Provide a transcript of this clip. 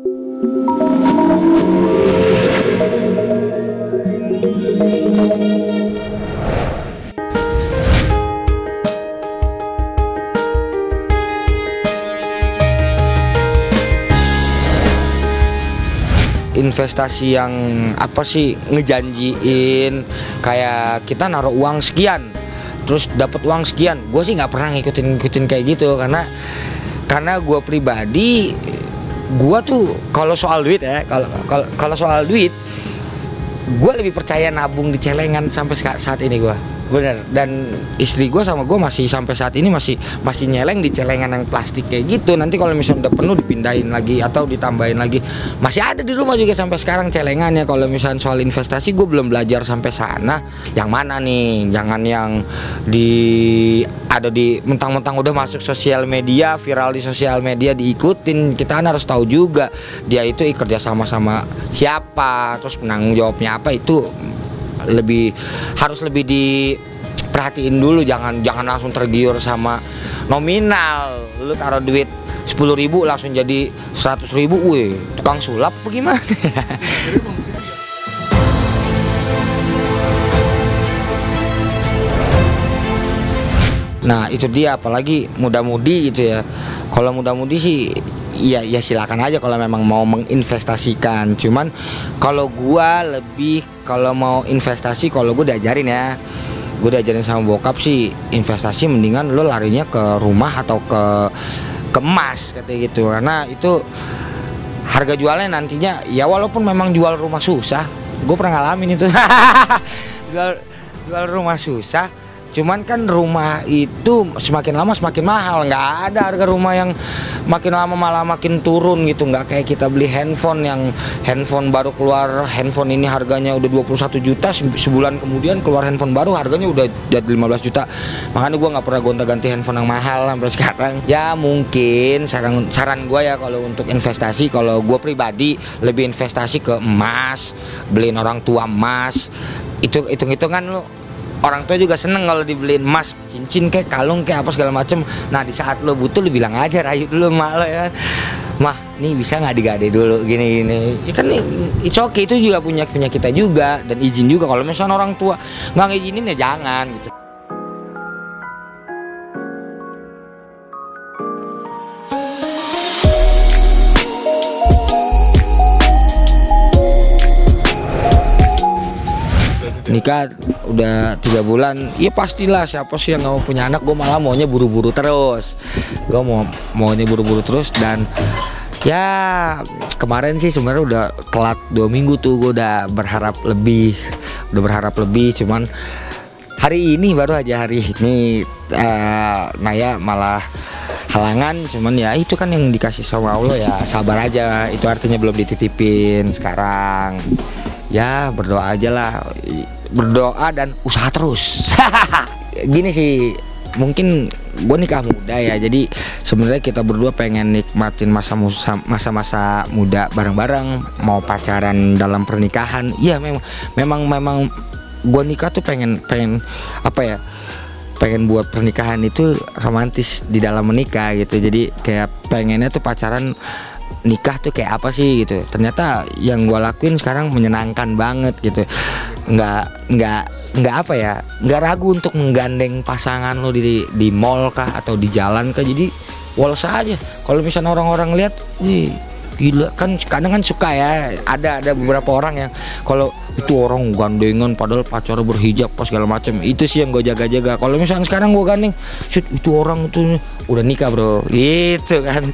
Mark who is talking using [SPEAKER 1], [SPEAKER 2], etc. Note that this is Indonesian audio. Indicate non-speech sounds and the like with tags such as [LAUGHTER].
[SPEAKER 1] investasi yang apa sih? Ngejanjiin kayak kita naruh uang sekian terus dapat uang sekian. Gue sih nggak pernah ngikutin ngikutin kayak gitu karena karena gue pribadi gue tuh kalau soal duit ya kalau kalau soal duit gue lebih percaya nabung di celengan sampai saat ini gue bener. Dan istri gue sama gue masih sampai saat ini masih masih nyeleng di celengan yang plastik kayak gitu. Nanti kalau misalnya udah penuh dipindahin lagi atau ditambahin lagi masih ada di rumah juga sampai sekarang celengannya. Kalau misalnya soal investasi gue belum belajar sampai sana. Yang mana nih? Jangan yang di ada di mentang-mentang udah masuk sosial media viral di sosial media diikutin. Kita kan harus tahu juga dia itu kerja sama sama siapa terus penanggung jawabnya apa itu lebih harus lebih diperhatiin dulu. Jangan jangan langsung tergiur sama nominal. Lu taruh duit sepuluh ribu langsung jadi seratus ribu. Wih tukang sulap bagaimana [LAUGHS] Nah itu dia. Apalagi muda-mudi gitu ya. Kalau muda-mudi sih ya ya silakan aja kalau memang mau menginvestasikan. Cuman kalau gua lebih kalau mau investasi kalau gue diajarin ya. Gue diajarin sama bokap sih investasi mendingan lo larinya ke rumah atau ke ke emas katanya gitu. Karena itu harga jualnya nantinya ya walaupun memang jual rumah susah gue pernah ngalamin itu. [LAUGHS] Jual jual rumah susah Cuman kan rumah itu semakin lama semakin mahal. Nggak ada harga rumah yang makin lama malah makin turun gitu. Nggak kayak kita beli handphone yang handphone baru keluar Handphone ini harganya udah 21 juta Sebulan kemudian keluar handphone baru harganya udah jadi 15 juta. Makanya gue nggak pernah gonta-ganti handphone yang mahal sampai sekarang. [LAUGHS] Ya mungkin saran, saran gue ya kalau untuk investasi Kalau gue pribadi lebih investasi ke emas Beliin orang tua emas. Itu hitung-hitungan lu orang tua juga seneng kalau dibeliin emas cincin kayak kalung kayak apa segala macem. Nah di saat lo butuh lo bilang aja rayu dulu mak lo ya. Mah nih bisa nggak digade dulu? Gini gini. Ya kan it's okay itu juga punya punya kita juga dan izin juga kalau misalnya orang tua nggak ngizinin ya jangan gitu nikah udah tiga bulan ya pastilah siapa sih yang nggak mau punya anak? Gue malah maunya buru-buru terus. Gue mau maunya buru-buru terus dan ya kemarin sih sebenarnya udah telat dua minggu tuh gue udah berharap lebih udah berharap lebih. Cuman hari ini baru aja hari ini uh, Naya malah halangan. Cuman ya itu kan yang dikasih sama Allah ya sabar aja. Itu artinya belum dititipin sekarang. Ya berdoa aja lah berdoa dan usaha terus. [LAUGHS] Gini sih mungkin gue nikah muda ya jadi sebenarnya kita berdua pengen nikmatin masa masa-masa muda bareng-bareng mau pacaran dalam pernikahan. Iya memang memang memang gue nikah tuh pengen pengen apa ya pengen buat pernikahan itu romantis di dalam menikah gitu. Jadi kayak pengennya tuh pacaran nikah tuh kayak apa sih gitu. Ternyata yang gue lakuin sekarang menyenangkan banget gitu. Nggak nggak nggak apa ya nggak ragu untuk menggandeng pasangan lo di di mall kah atau di jalan kah. Jadi wals aja. Kalau misalnya orang-orang lihat wih gila. Kan kadang kan suka ya ada ada beberapa orang yang kalau itu orang gandengan padahal pacarnya berhijab pas segala macam itu sih yang gue jaga-jaga. Kalau misalnya sekarang gue gandeng itu orang itu udah nikah bro. Gitu kan